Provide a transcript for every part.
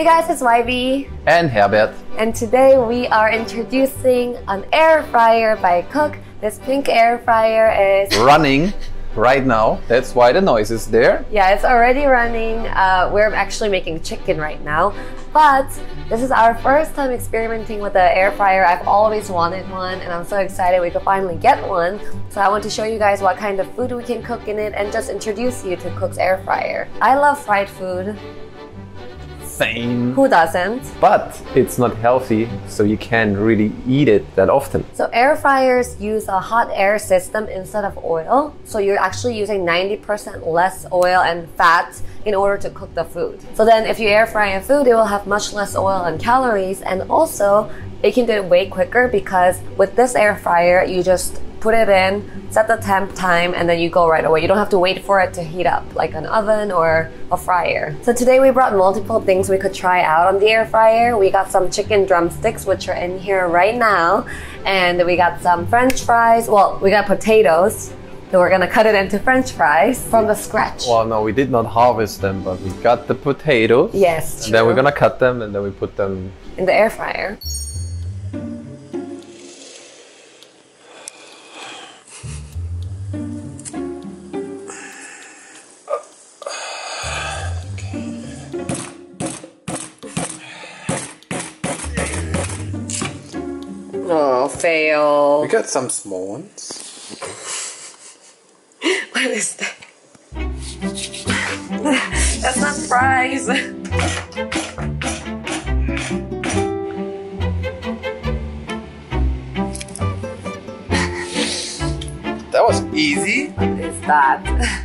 Hey guys, it's YB. And Herbert. And today we are introducing an air fryer by KOOC. This pink air fryer is running right now. That's why the noise is there. Yeah, it's already running. Uh, we're actually making chicken right now. But this is our first time experimenting with the air fryer. I've always wanted one and I'm so excited we could finally get one. So I want to show you guys what kind of food we can cook in it and just introduce you to KOOC's air fryer. I love fried food. Who doesn't? But it's not healthy, so you can't really eat it that often. So air fryers use a hot air system instead of oil. So you're actually using 90% less oil and fat in order to cook the food. So then if you air fry a food, it will have much less oil and calories and also it can do it way quicker because with this air fryer, you just put it in, set the temp time, and then you go right away. You don't have to wait for it to heat up like an oven or a fryer. So today we brought multiple things we could try out on the air fryer. We got some chicken drumsticks, which are in here right now, and we got some french fries. Well, we got potatoes. So we're gonna cut it into french fries from the scratch. Well, no, we did not harvest them, but we got the potatoes. Yes, And then we're gonna cut them and then we put them in the air fryer. Fail. We got some small ones. what is that? That's not fries. That was easy. What is that?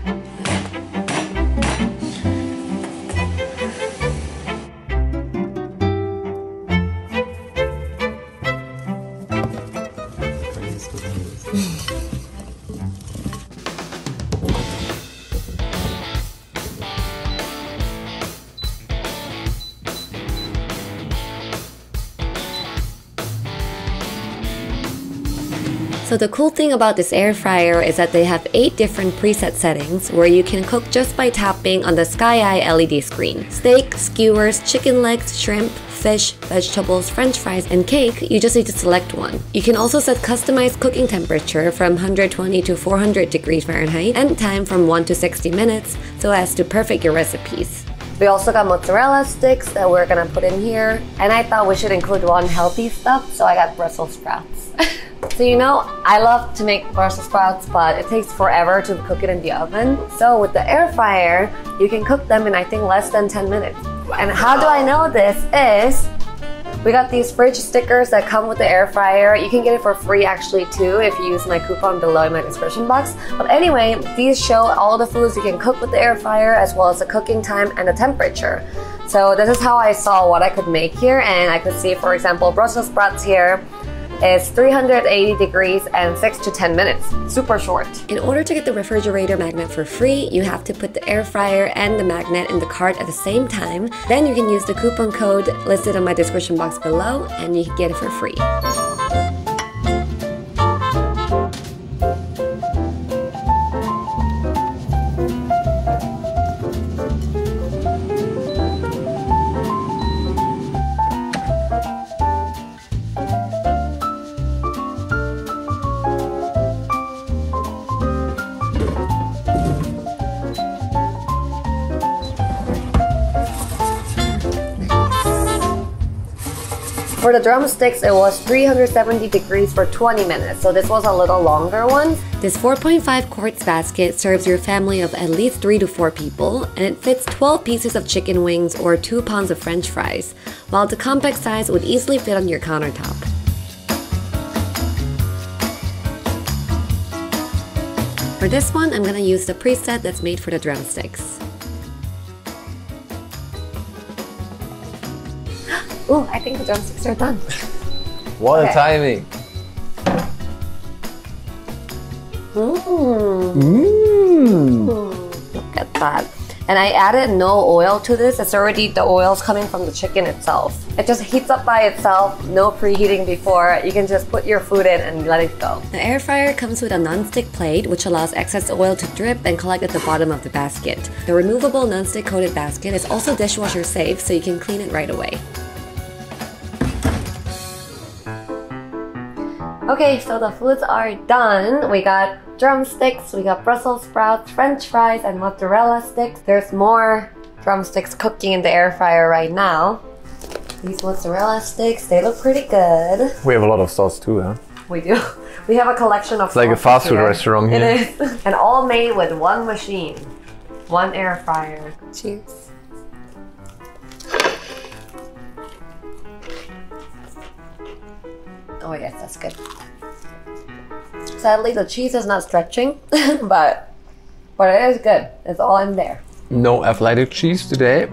So the cool thing about this air fryer is that they have 8 different preset settings where you can cook just by tapping on the Sky Eye LED screen. Steak, skewers, chicken legs, shrimp, fish, vegetables, french fries, and cake, you just need to select one. You can also set customized cooking temperature from 120 to 400 degrees Fahrenheit and time from 1 to 60 minutes so as to perfect your recipes. We also got mozzarella sticks that we're gonna put in here. And I thought we should include one healthy stuff, so I got Brussels sprouts. so you know, I love to make Brussels sprouts, but it takes forever to cook it in the oven. So with the air fryer, you can cook them in I think less than 10 minutes. And how do I know this is we got these fridge stickers that come with the air fryer. You can get it for free actually too if you use my coupon below in my description box. But anyway, these show all the foods you can cook with the air fryer as well as the cooking time and the temperature. So this is how I saw what I could make here and I could see for example Brussels sprouts here is 380 degrees and 6 to 10 minutes. Super short. In order to get the refrigerator magnet for free, you have to put the air fryer and the magnet in the cart at the same time. Then you can use the coupon code listed on my description box below and you can get it for free. For the drumsticks, it was 370 degrees for 20 minutes, so this was a little longer one. This 4.5 quarts basket serves your family of at least 3 to 4 people, and it fits 12 pieces of chicken wings or 2 pounds of french fries, while the compact size would easily fit on your countertop. For this one, I'm gonna use the preset that's made for the drumsticks. Ooh, I think the drumsticks are done. What Okay. a timing. Mmm. Mmm. Look at that. And I added no oil to this. It's already the oil's coming from the chicken itself. It just heats up by itself, no preheating before. You can just put your food in and let it go. The air fryer comes with a non-stick plate which allows excess oil to drip and collect at the bottom of the basket. The removable non-stick coated basket is also dishwasher safe so you can clean it right away. Okay, so the foods are done. We got drumsticks, we got Brussels sprouts, french fries, and mozzarella sticks. There's more drumsticks cooking in the air fryer right now. These mozzarella sticks, they look pretty good. We have a lot of sauce too, huh? We do. We have a collection of It's like a fast food here. restaurant here. It is. and all made with one machine. One air fryer. Cheers. Oh yes, that's good. Sadly, the cheese is not stretching, but but it is good. It's all in there. No athletic cheese today.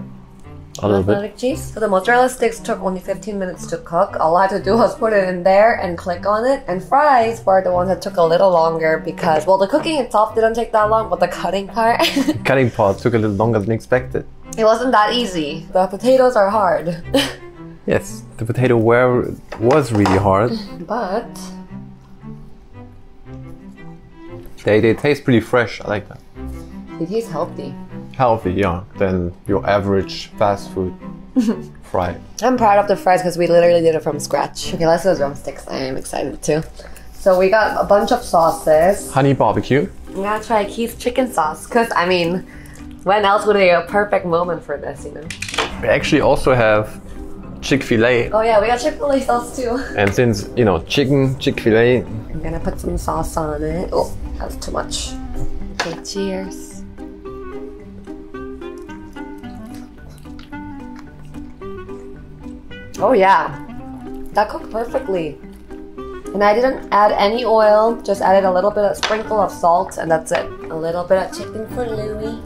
A little bit. Athletic cheese. So the mozzarella sticks took only 15 minutes to cook. All I had to do was put it in there and click on it. And fries were the ones that took a little longer because, well, the cooking itself didn't take that long, but the cutting part, Cutting part took a little longer than expected. It wasn't that easy. The potatoes are hard, Yes, the potato were was really hard. but They they taste pretty fresh. I like that. it is healthy. Healthy, yeah, than your average fast food fry. I'm proud of the fries because we literally did it from scratch. Okay, let's do the drumsticks. I am excited too. So we got a bunch of sauces. Honey barbecue. I'm gonna try Keith's chicken sauce because I mean, when else would it be a perfect moment for this, you know? We actually also have Chick Fil A, Oh yeah, we got Chick Fil A sauce too. and since you know chicken Chick Fil A, I'm gonna put some sauce on it. Oh, that's too much. Okay, cheers. Oh yeah, that cooked perfectly. And I didn't add any oil, just added a little bit of sprinkle of salt, and that's it. A little bit of chicken for Louie.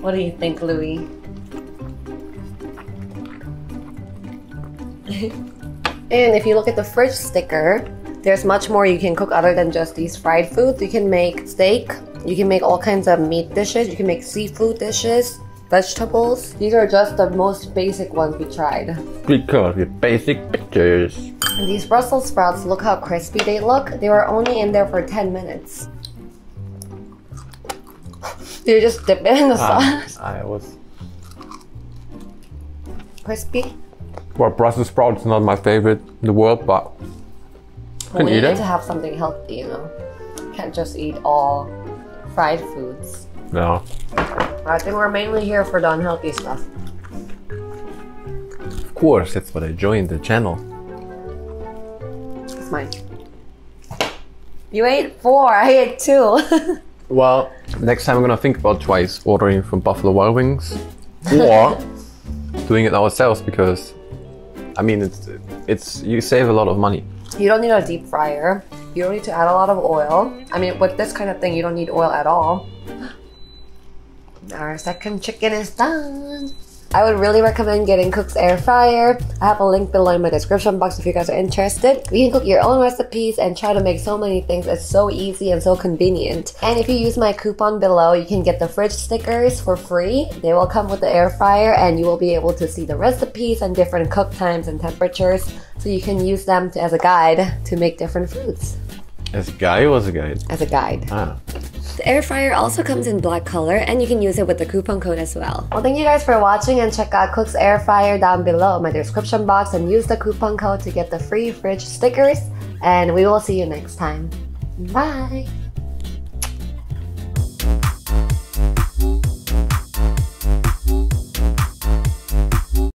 What do you think, Louie? And if you look at the fridge sticker, there's much more you can cook other than just these fried foods. You can make steak, you can make all kinds of meat dishes, you can make seafood dishes, vegetables. These are just the most basic ones we tried. because with basic pictures. And these Brussels sprouts, look how crispy they look. They were only in there for 10 minutes. You just dip it in the Ah, sauce. I was. Crispy. Well, Brussels sprouts is not my favorite in the world, but Well, can we eat need it. to have something healthy, you know. Can't just eat all fried foods. No. I think we're mainly here for the unhealthy stuff. Of course, that's what I joined the channel. It's mine. You ate four, I ate two. Well, next time I'm gonna think about twice ordering from Buffalo Wild Wings or doing it ourselves because, I mean, it's it's you save a lot of money. you don't need a deep fryer. You don't need to add a lot of oil. I mean, with this kind of thing, you don't need oil at all. Our second chicken is done. I would really recommend getting KOOC's Air Fryer. I have a link below in my description box if you guys are interested. You can cook your own recipes and try to make so many things. It's so easy and so convenient. And if you use my coupon below, you can get the fridge stickers for free. They will come with the air fryer and you will be able to see the recipes and different cook times and temperatures so you can use them to, as a guide to make different foods. As a guy or as a guy? As a guide. Ah. The air fryer also comes in black color and you can use it with the coupon code as well. Well, thank you guys for watching and check out KOOC's Air Fryer down below in my description box and use the coupon code to get the free fridge stickers. And we will see you next time. Bye!